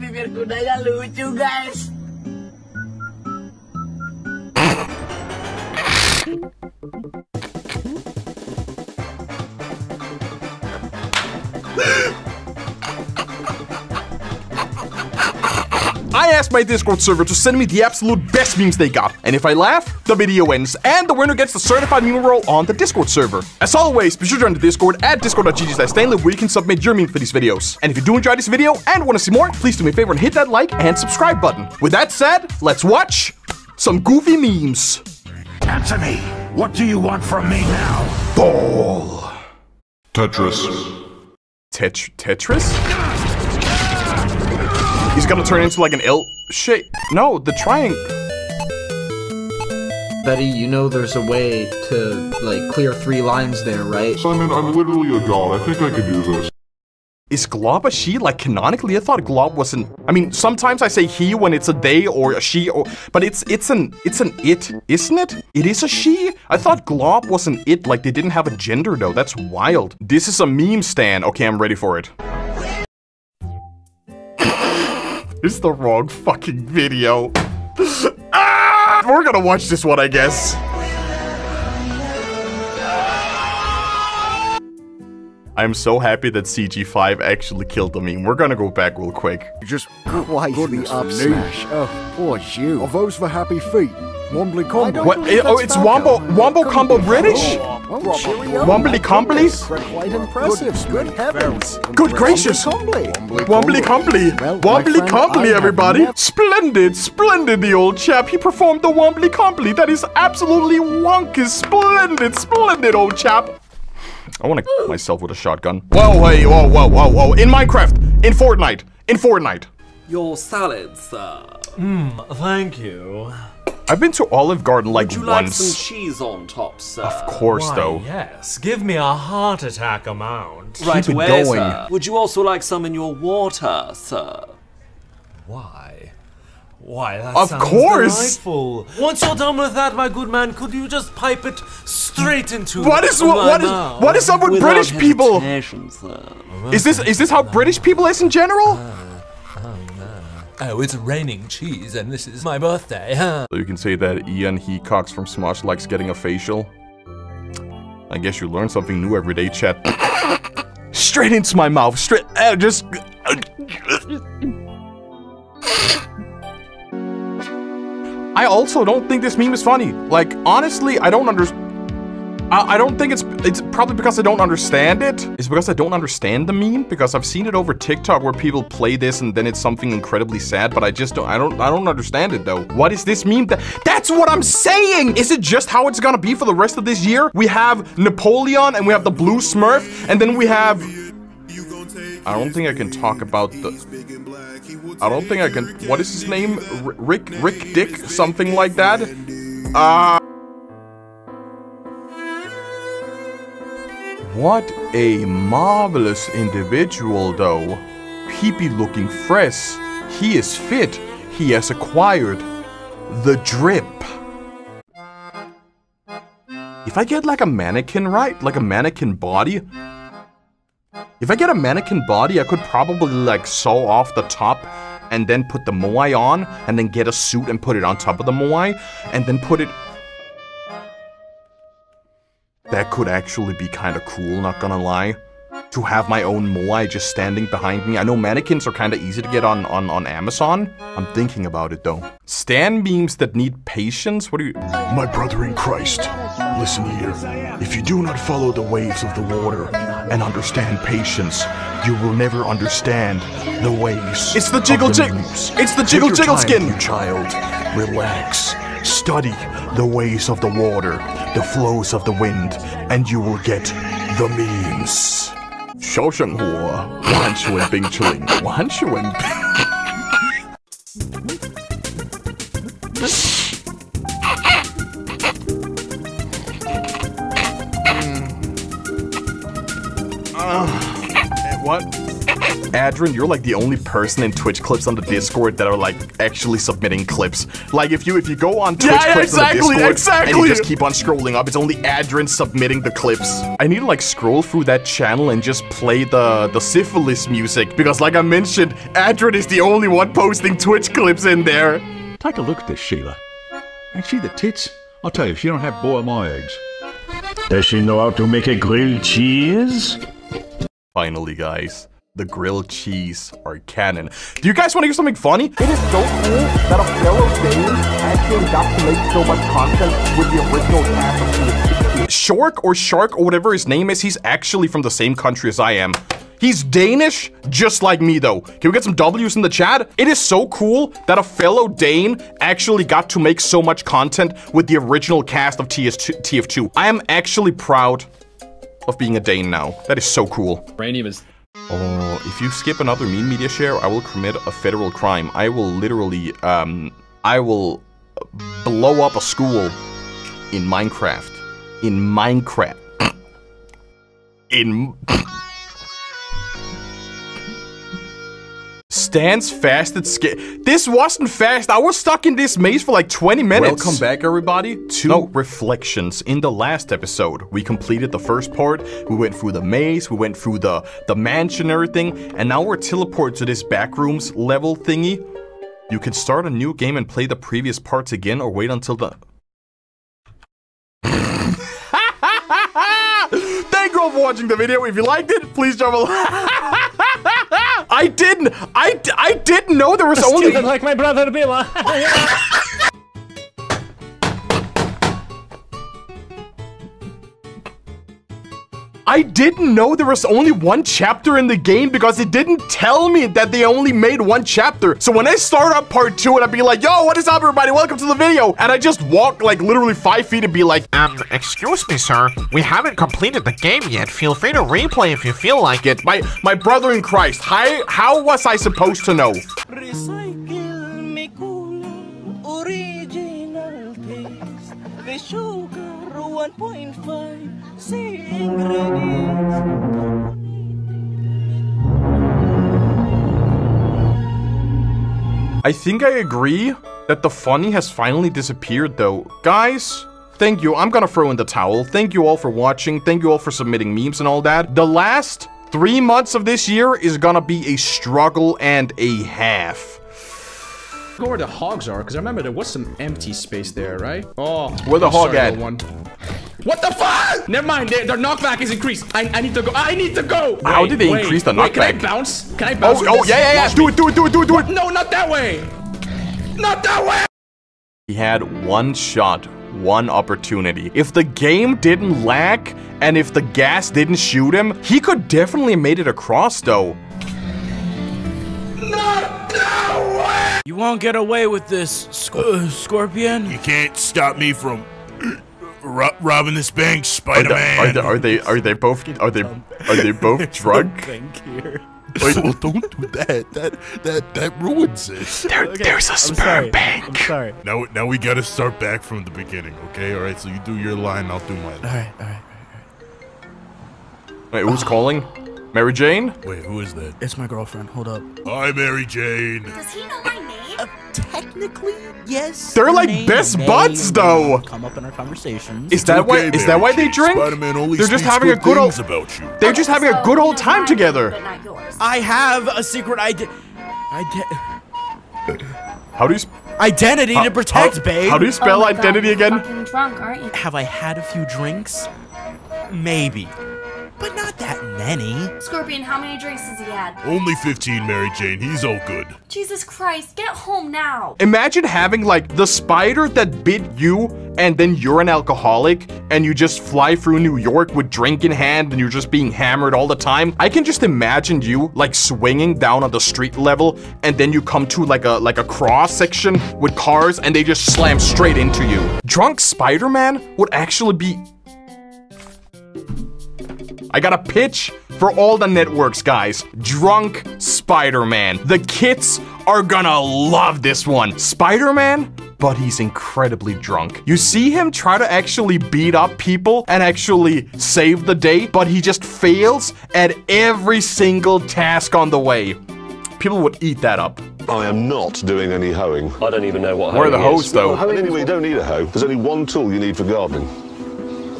bibir kudanya lucu guys. I asked my Discord server to send me the absolute best memes they got. And if I laugh, the video ends, and the winner gets the certified meme roll on the Discord server. As always, be sure to join the Discord at discord.gg slash Stanley where you can submit your meme for these videos. And if you do enjoy this video and want to see more, please do me a favor and hit that like and subscribe button. With that said, let's watch some goofy memes. Answer me. What do you want from me now? Ball. Tetris. Tet- Tetris? He's gonna turn into like an L shape. No, the triangle. Betty, you know there's a way to, like, clear three lines there, right? Simon, I'm literally a god. I think I can do this. Is Glob a she? Like canonically, I thought Glob was an. I mean, sometimes I say he when it's a they or a she, or but it's it's an it's an it, isn't it? It is a she. I thought Glob was an it. Like they didn't have a gender though. That's wild. This is a meme stand. Okay, I'm ready for it. It's the wrong fucking video. ah! We're gonna watch this one, I guess. I'm so happy that CG5 actually killed the meme. We're gonna go back real quick. Just quite the up smash. Oh, poor you. Are those the happy feet? Wombly combo. What? Oh, it's Wombo Wombo Combo British? Wombly Combly? Quite impressive. Good heavens. Good gracious! Wombly Wombly Combly! Well, Wombly Combly, everybody! Splendid, splendid, the old chap. He performed the Wombly Combly. That is absolutely wonky. Splendid, splendid, old chap. I want to kill myself with a shotgun. Whoa, hey, whoa, whoa, whoa, whoa. In Minecraft. In Fortnite. In Fortnite. Your salad, sir. Hmm, Thank you. I've been to Olive Garden like Would you like once. some cheese on top, sir? of course, Why, though. yes. Give me a heart attack amount. Right Keep it away, going. sir. Would you also like some in your water, sir? Why? Why, that Of sounds course. delightful. Once you're done with that, my good man, could you just pipe it straight into What is my what, what is mouth? what is up with British people? sir. Is this is this how British people is in general? Oh. Oh, it's raining cheese, and this is my birthday. Huh? So you can say that Ian Hecox from Smosh likes getting a facial. I guess you learn something new every day, chat. Straight into my mouth, straight, uh, just. I also don't think this meme is funny. Like, honestly, I don't understand. I, don't think it's it's probably because I don't understand it. It's because I don't understand the meme because I've seen it over TikTok where people play this and then it's something incredibly sad, but I just don't I don't I don't understand it though. What is this meme? That, that's what I'm saying! Is it just how it's gonna be for the rest of this year? We have Napoleon and we have the blue smurf and then we have I don't think I can talk about the I don't think I can what is his name? Rick Rick Dick something like that? Uh What a marvelous individual, though. Peepy looking fresh. He is fit. He has acquired the drip. If I get like a mannequin, right? Like a mannequin body. If I get a mannequin body, I could probably like sew off the top and then put the moai on and then get a suit and put it on top of the moai and then put it that could actually be kind of cool, not gonna lie. To have my own Moai just standing behind me. I know mannequins are kind of easy to get on, on, on Amazon. I'm thinking about it though. Stand beams that need patience? What do you... My brother in Christ, listen here. If you do not follow the waves of the water and understand patience, you will never understand the ways. It's the jiggle jiggle the jig- moves. it's the jiggle jiggle time, skin. You child, relax. Study the ways of the water, the flows of the wind, and you will get the memes. 小生活，我很喜欢冰淇淋，我很喜欢。what? Adrian, you're like the only person in Twitch clips on the Discord that are like actually submitting clips. Like if you if you go on Twitch Yeah, yeah, clips exactly, on the Discord and exactly. you just keep on scrolling up, it's only Adrian submitting the clips. I need to like scroll through that channel and just play the the syphilis music because like I mentioned, Adrian is the only one posting Twitch clips in there. Take a look at this, Sheila. Ain't she the tits? I'll tell you, she don't have boil my eggs. Does she know how to make a grilled cheese? Finally, guys. The grilled cheese are canon. Do you guys want to hear something funny? It is so cool that a fellow Dane actually got to make so much content with the original cast of Shork or Shark or whatever his name is, he's actually from the same country as I am. He's Danish, just like me though. Can we get some W's in the chat? It is so cool that a fellow Dane actually got to make so much content with the original cast of TS2, TF2. I am actually proud of being a Dane now. That is so cool. Rainim is Oh, if you skip another meme media share, I will commit a federal crime. I will literally, um, I will blow up a school in Minecraft. In Minecraft. in... Stands fast at. This wasn't fast. I was stuck in this maze for like 20 minutes. Welcome back, everybody, to Reflections. In the last episode, we completed the first part. We went through the maze. We went through the, the mansion and everything. And now we're teleported to this backrooms level thingy. You can start a new game and play the previous parts again or wait until the... Thank you all for watching the video. If you liked it, please drop a like. I didn't. Didn't know there was only. like my brother Billa. I didn't know there was only one chapter in the game because it didn't tell me that they only made one chapter. So when I start up part two and I'd be like, yo, what is up everybody? Welcome to the video. And I just walk like literally five feet and be like, Um, excuse me, sir. We haven't completed the game yet. Feel free to replay if you feel like it. My my brother in Christ, how, how was I supposed to know? Recycle me cool original taste. The sugar 1.5 ingredients. I think I agree that the funny has finally disappeared though. Guys, thank you. I'm gonna throw in the towel. Thank you all for watching. Thank you all for submitting memes and all that. The last three months of this year is gonna be a struggle and a half. Go where the hogs are, because I remember there was some empty space there, right? Oh, Where the hog at? One. What the fuck? Never mind, their, their knockback is increased. I, I need to go. I need to go. How did they wait, increase the wait, Can I knockback? bounce? Can I bounce? Oh, oh yeah, yeah, yeah. Do it, do it, do it, do it, do it. No, not that way. Not that way. He had one shot, one opportunity. If the game didn't lag and if the gas didn't shoot him, he could definitely have made it across though. Not that way. You won't get away with this, Sc- uh, Scorpion. You can't stop me from ro- robbing this bank, Spider-Man. are they are they are they both are they are they both drunk? here. well, don't do that. That that that ruins it. There, there's a sperm bank. I'm sorry. Now, now we gotta start back from the beginning, okay? All right. So you do your line, I'll do mine. All right, all right. Alright. Wait, who's calling? Mary Jane? Wait, who is that? It's my girlfriend. Hold up. Hi, Mary Jane. Does he know my name? Uh, technically, yes. They're like best buds, though. Come up in our conversations. Is that why? Is that why they drink? Only They're just having a good good old. about you. They're just having a good old time together. I have a secret ide- ide- How do you? sp- identity How- to protect, how- babe. how do you spell Oh my God, identity again? drunk, aren't you? Have I had a few drinks? Maybe. But not that many. Scorpion, how many drinks has he had? Only 15, Mary Jane. He's all good. Jesus Christ, get home now. Imagine having like the spider that bit you, and then you're an alcoholic, and you just fly through New York with drink in hand, and you're just being hammered all the time. I can just imagine you like swinging down on the street level, and then you come to like a like a cross section with cars, and they just slam straight into you. Drunk Spider-Man would actually be I got a pitch for all the networks, guys. Drunk Spider-Man. The kids are gonna love this one. Spider-Man, but he's incredibly drunk. You see him try to actually beat up people and actually save the day, but he just fails at every single task on the way. People would eat that up. I am not doing any hoeing. I don't even know what We're the hoeing is. host, though. And anyway, you don't need a hoe. There's only one tool you need for gardening.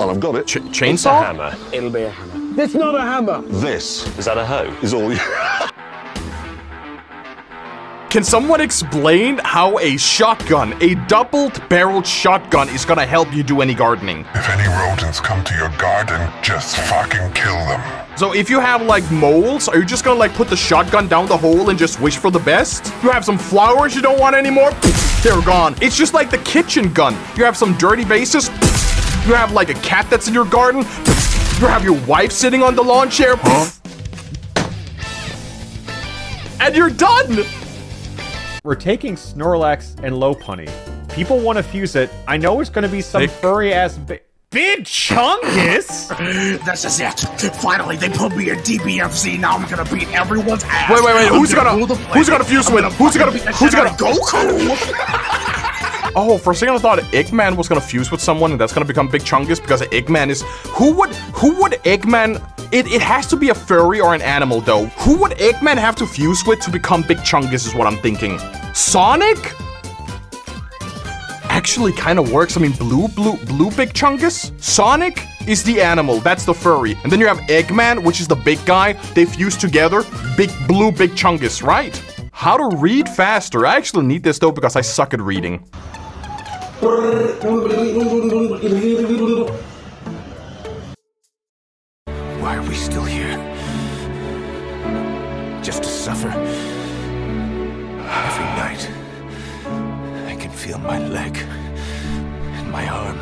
And I've got it. Ch- It's a chainsaw? hammer. It'll be a hammer. That's not a hammer. This Is that a hoe? is all you. Can someone explain how a shotgun, a doubled-barreled shotgun, is gonna help you do any gardening? If any rodents come to your garden, just fucking kill them. So if you have like moles, are you just gonna like put the shotgun down the hole and just wish for the best? You have some flowers you don't want anymore? They're gone. It's just like the kitchen gun. You have some dirty vases. You have like a cat that's in your garden. You have your wife sitting on the lawn chair. And you're done. We're taking Snorlax and Lopunny. People want to fuse it. I know it's going to be some Thick. furry ass bi- Big Chungus. This is it. Finally, they put me in DBFZ. Now I'm gonna beat everyone's ass. Wait, wait, wait. Who's gonna rule the who's gonna fuse I'm with? gonna Who's gonna fucking beat the who's gonna out Goku? Oh, for a second I thought Eggman was gonna fuse with someone and that's gonna become Big Chungus because Eggman is who would who would Eggman it, it has to be a furry or an animal though. Who would Eggman have to fuse with to become Big Chungus is what I'm thinking. Sonic? Actually kind of works. I mean blue blue blue Big Chungus? Sonic is the animal, that's the furry. And then you have Eggman, which is the big guy. They fuse together. Big blue Big Chungus, right? How to read faster. I actually need this though because I suck at reading. Why are we still here? Just to suffer. Every night, I can feel my leg and my arm,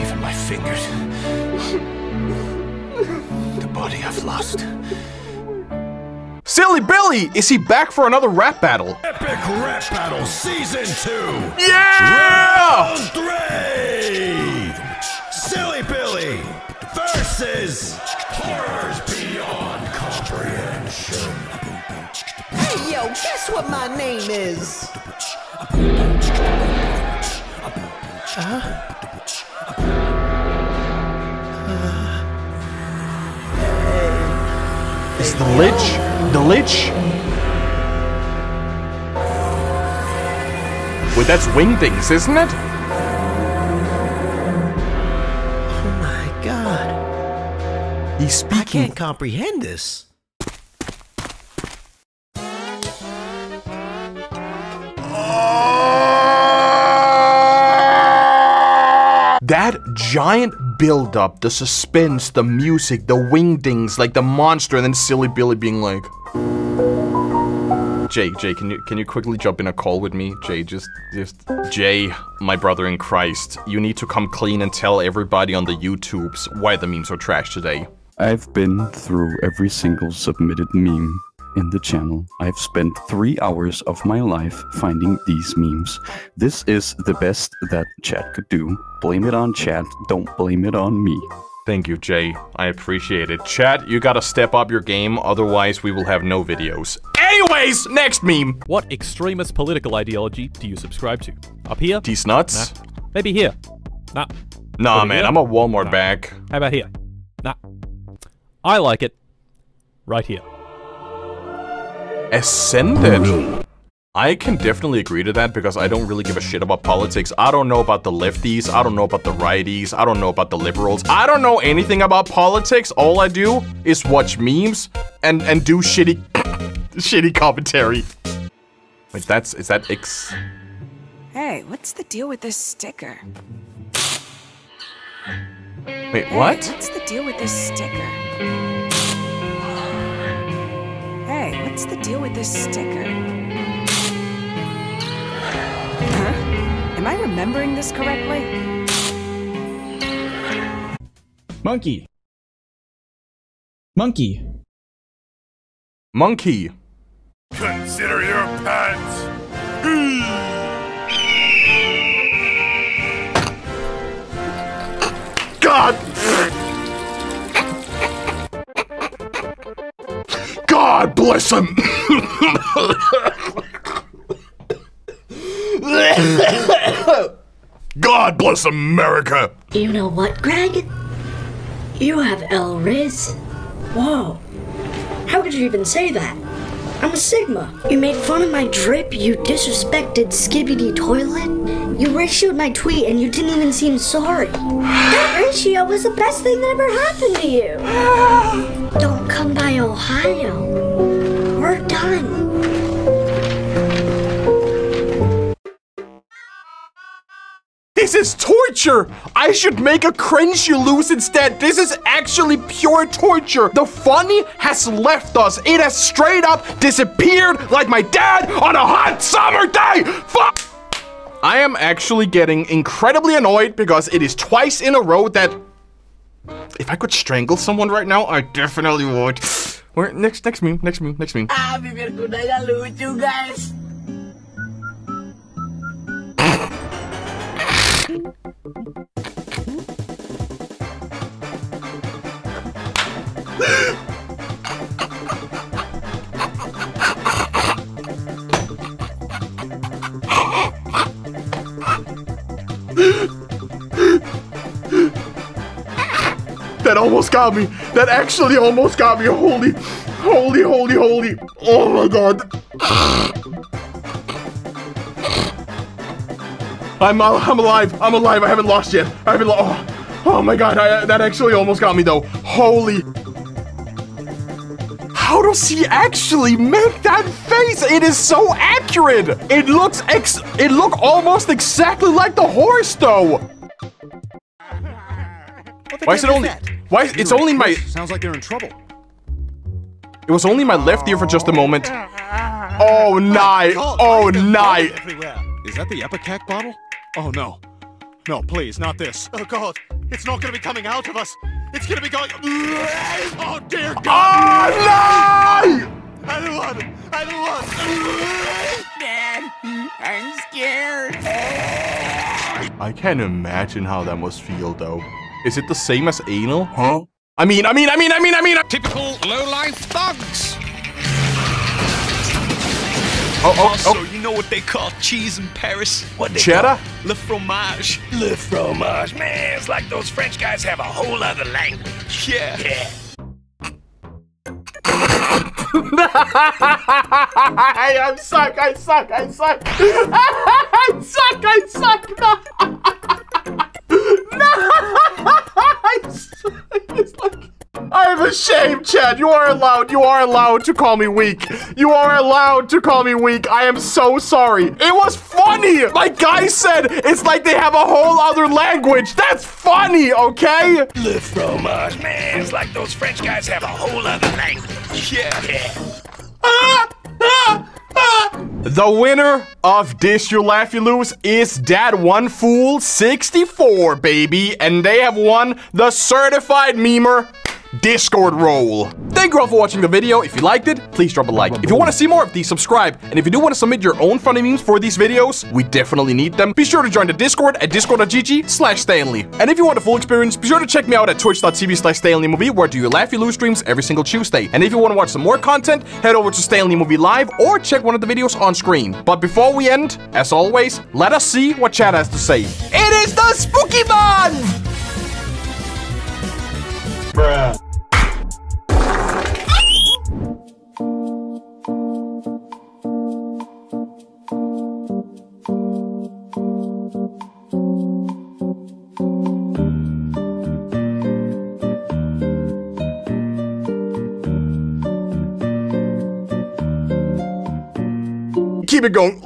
even my fingers. The body I've lost. Silly Billy! Is he back for another rap battle? Epic Rap Battle Season 2! Yeah! Round 3! Silly Billy versus Horrors Beyond Comprehension. Hey, yo, guess what my name is? Uh-huh. Is the Lich? The Lich? Wait, that's wingdings, isn't it? Oh my god. He's speaking. I can't comprehend this. That giant build-up, the suspense, the music, the wingdings, like the monster, and then Silly Billy being like... Jay, Jay, can you can you quickly jump in a call with me? Jay, just just Jay, my brother in Christ, you need to come clean and tell everybody on the YouTubes why the memes are trash today. I've been through every single submitted meme in the channel. I've spent three hours of my life finding these memes. This is the best that chat could do. Blame it on chat, don't blame it on me. Thank you, Jay. I appreciate it. Chat, you gotta step up your game, otherwise we will have no videos. Anyways, next meme! What extremist political ideology do you subscribe to? Up here? These nuts? Nah. Maybe here. Nah. Nah, Over man, here? I'm a Walmart Nah. back. How about here? Nah. I like it. Right here. Ascended. I can definitely agree to that because I don't really give a shit about politics. I don't know about the lefties. I don't know about the righties. I don't know about the liberals. I don't know anything about politics. All I do is watch memes and and do shitty shitty commentary. Wait, that's is that X? Hey, what's the deal with this sticker? Wait, Hey, what? what's the deal with this sticker? Hey, what's the deal with this sticker? Huh? Am I remembering this correctly? Monkey. Monkey. Monkey. Consider your pets. God! God bless him! God bless America. You know what, Greg? You have El Riz. Whoa. How could you even say that? I'm a Sigma. You made fun of my drip, you disrespected Skibidi Toilet. You ratioed my tweet and you didn't even seem sorry. That ratio was the best thing that ever happened to you. Don't come by Ohio. We're done. This is torture! I should make a cringe you lose instead. This is actually pure torture. The funny has left us. It has straight up disappeared like my dad on a hot summer day! Fuck! I am actually getting incredibly annoyed because it is twice in a row that if I could strangle someone right now, I definitely would. Where next next meme, next meme, next meme. Ah, bibir kudanya lucu guys. That almost got me. That actually almost got me. Holy, holy, holy, holy. Oh my god. I'm, uh, I'm alive. I'm alive. I haven't lost yet. I haven't lost. Oh, oh my god. I, that actually almost got me though. Holy. How does he actually make that face? It is so accurate. It looks ex. It look almost exactly like the horse though. Why is it only? Why? is- It's only my. Sounds like they're in trouble. It was only my left ear for just a moment. Oh, night. Oh, night. Is that the Ipecac bottle? Oh no. No, please, not this. Oh god, it's not gonna be coming out of us. It's gonna be going. Oh dear Oh, god! no! I don't want it. I don't want it. Dad, I'm scared. I can't imagine how that must feel though. Is it the same as anal? Huh? I mean, I mean, I mean, I mean, I mean. Typical low-life thugs. Oh, oh, also, oh. you know what they call cheese in Paris? What they Cheddar? call Le fromage. Le fromage, man. It's like those French guys have a whole other language. Yeah. Yeah. I suck, I suck, I suck. I suck, I suck. I'm ashamed, Chad. You are allowed. You are allowed to call me weak. You are allowed to call me weak. I am so sorry. It was funny. Like Guy said, it's like they have a whole other language. That's funny, okay? Le fromage, man. It's like those French guys have a whole other language. Yeah. Yeah. The winner of Dish You Laugh You Lose is Dad One Fool 64, baby. And they have won the certified memer Discord role. Thank you all for watching the video. If you liked it, please drop a like. If you want to see more of these, subscribe. And if you do want to submit your own funny memes for these videos, we definitely need them. Be sure to join the Discord at discord.gg slash Stanley. And if you want the full experience, be sure to check me out at twitch.tv slash Stanley Movie, where do you laugh you lose streams every single Tuesday. And if you want to watch some more content, head over to Stanley Movie Live or check one of the videos on screen. But before we end, as always, let us see what Chad has to say. It is the Spooky Month! Bruh. Keep it going.